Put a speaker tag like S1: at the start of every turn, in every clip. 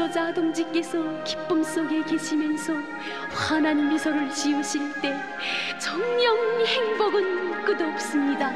S1: 인도자 동지께서 기쁨 속에 계시면서 환한 미소를 지으실 때 정령 행복은 끝없습니다.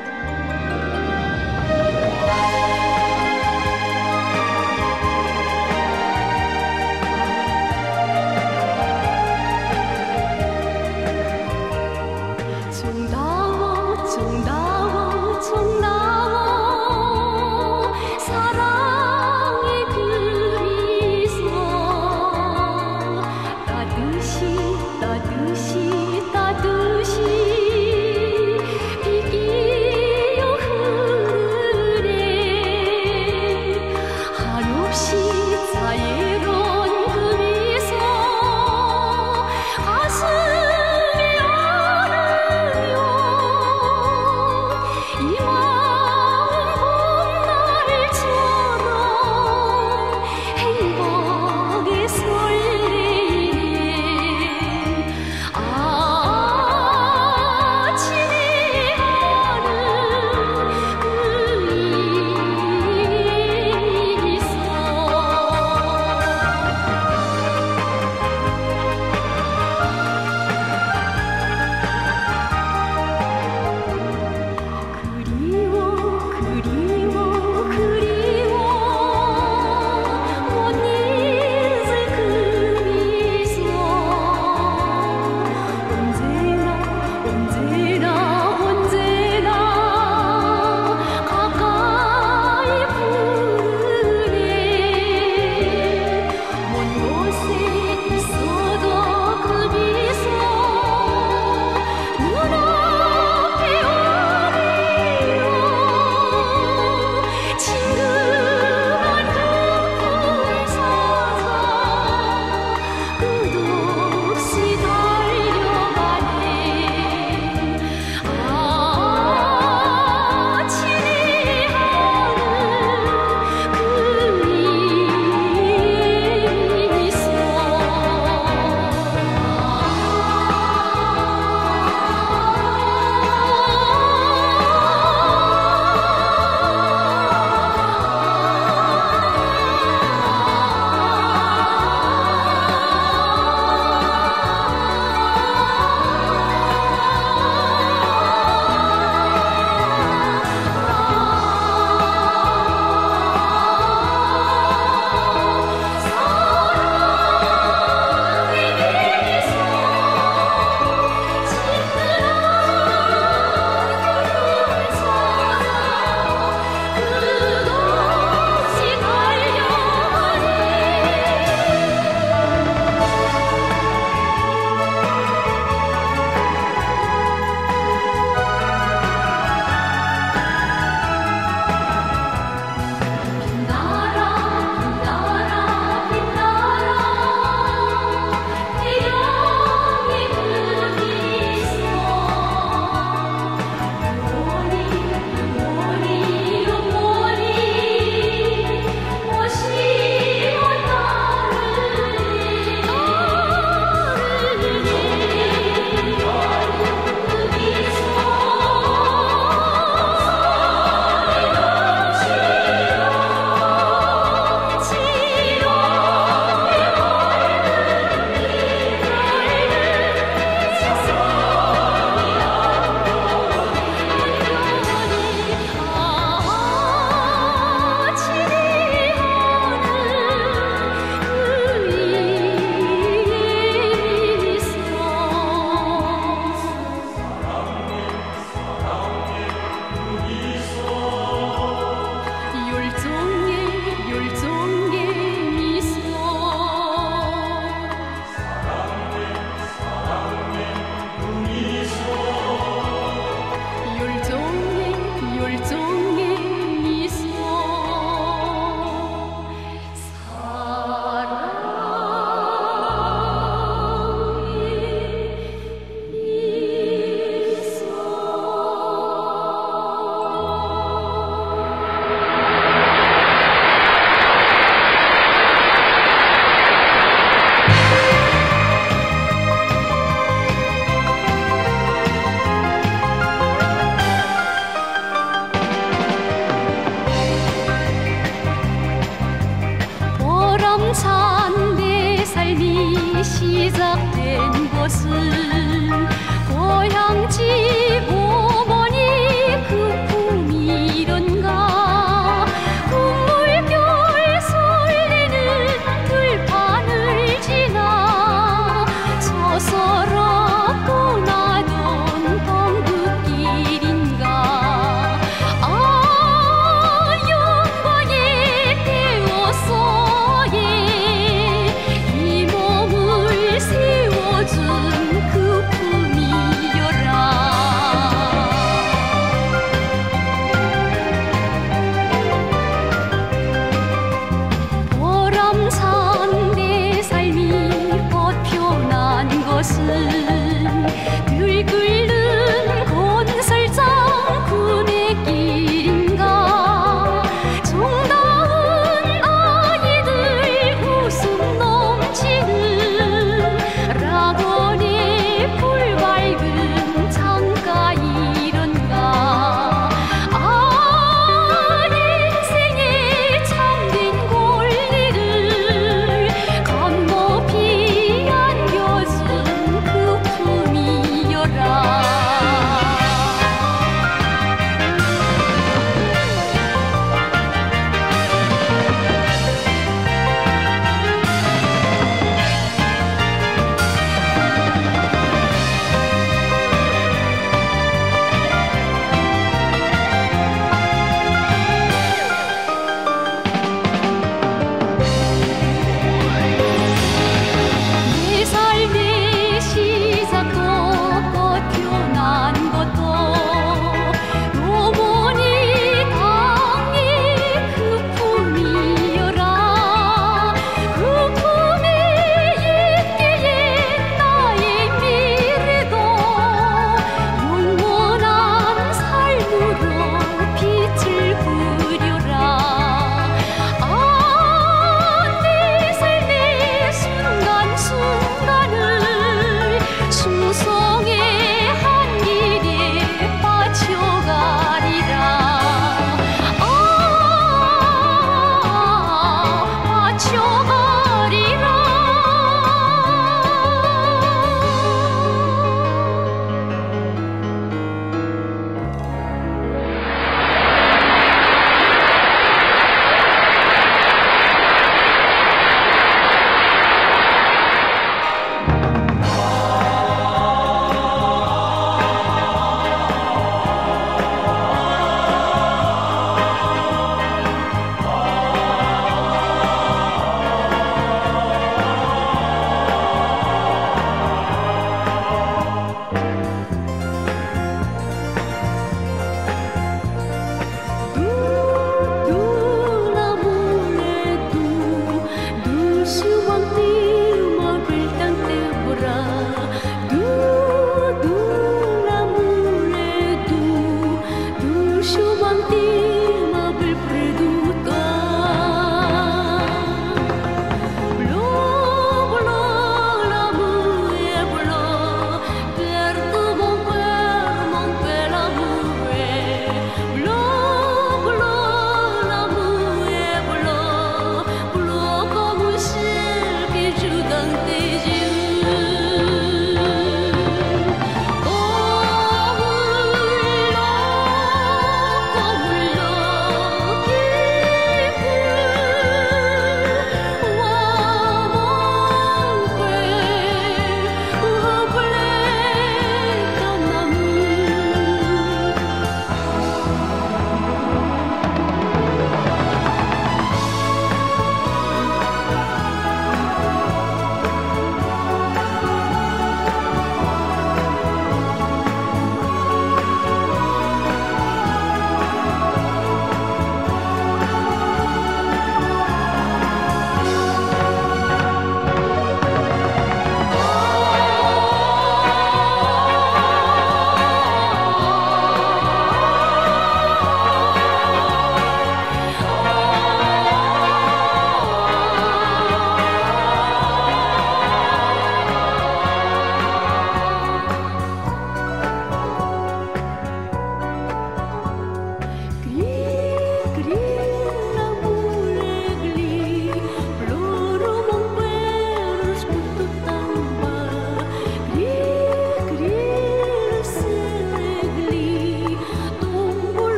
S1: euch zu.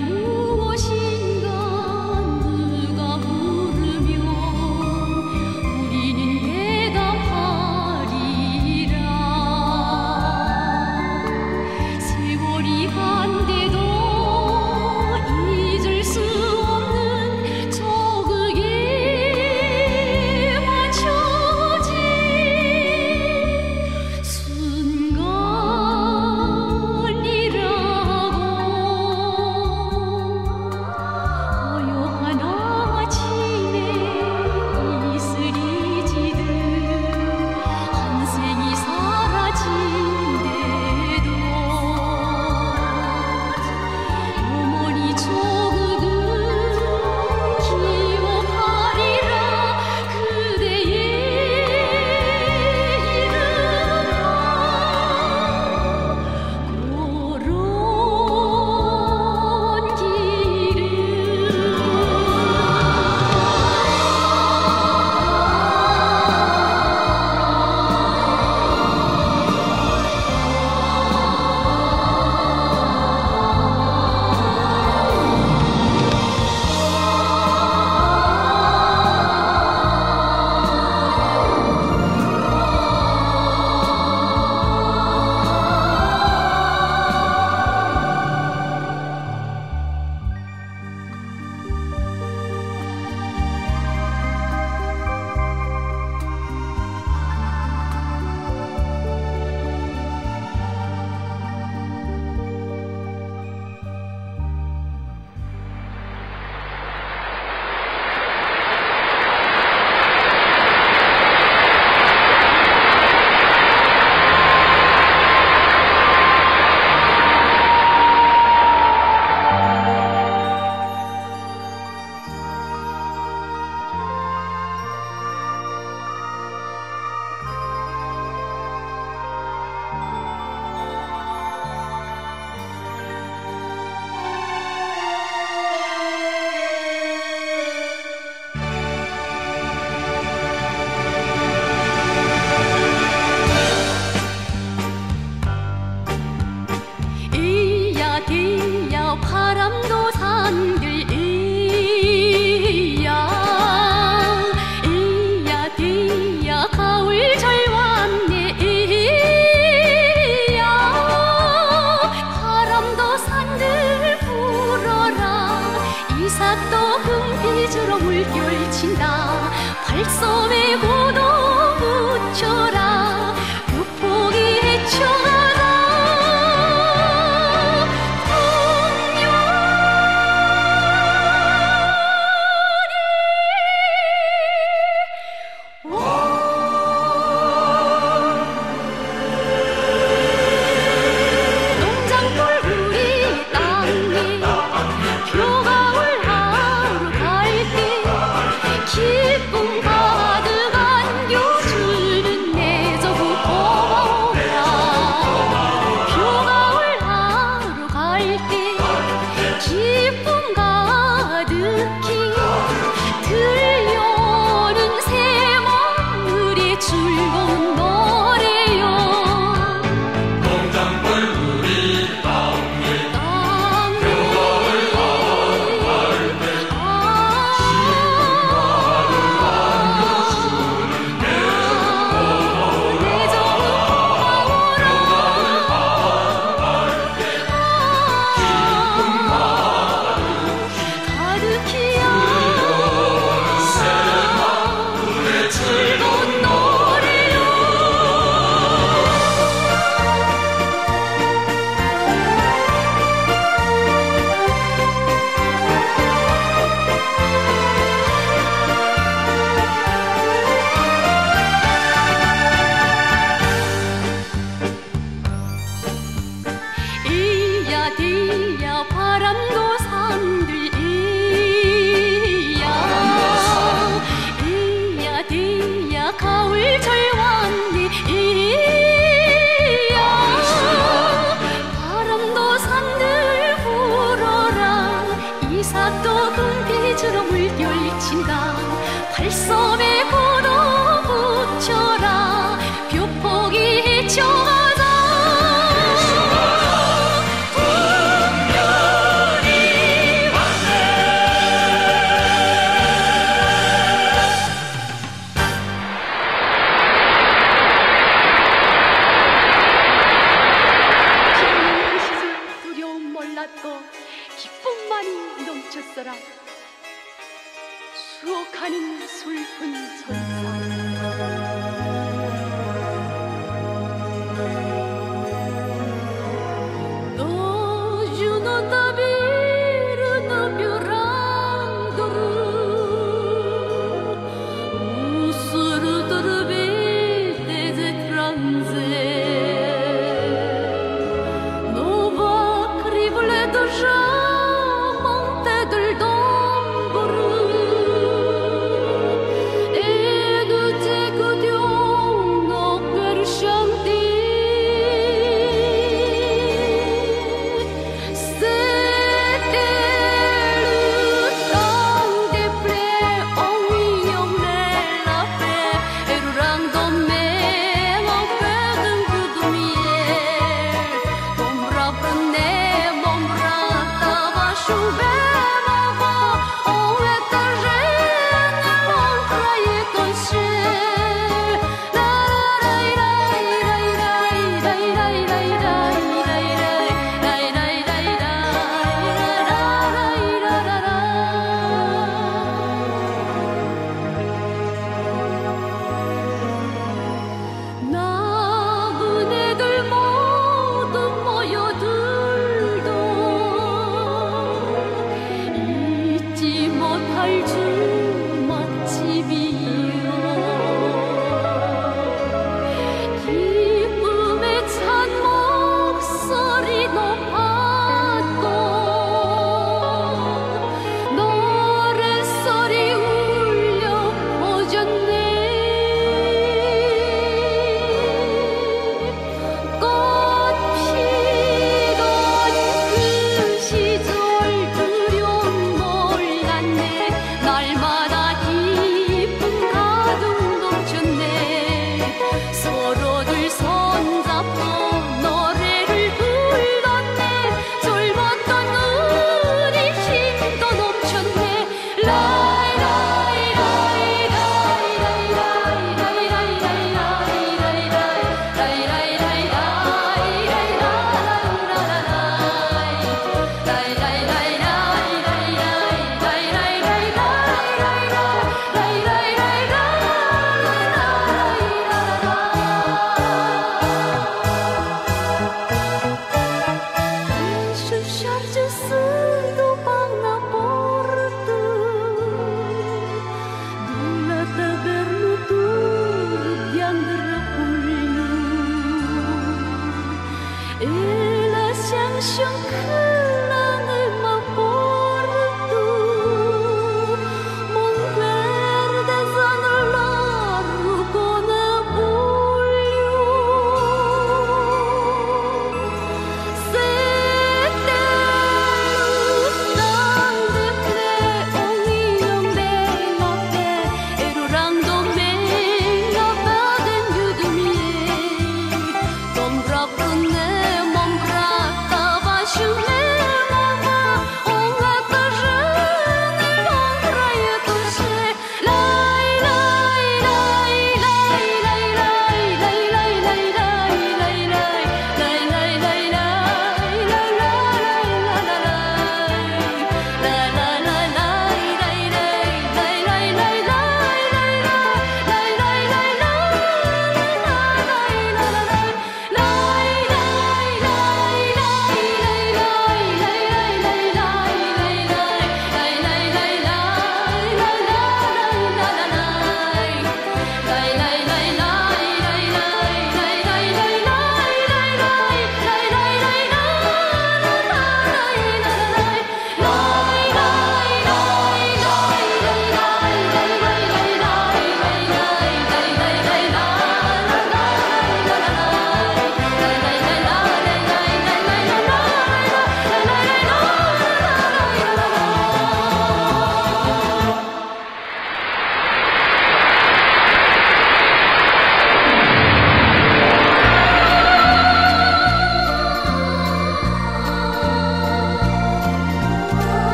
S1: Ooh.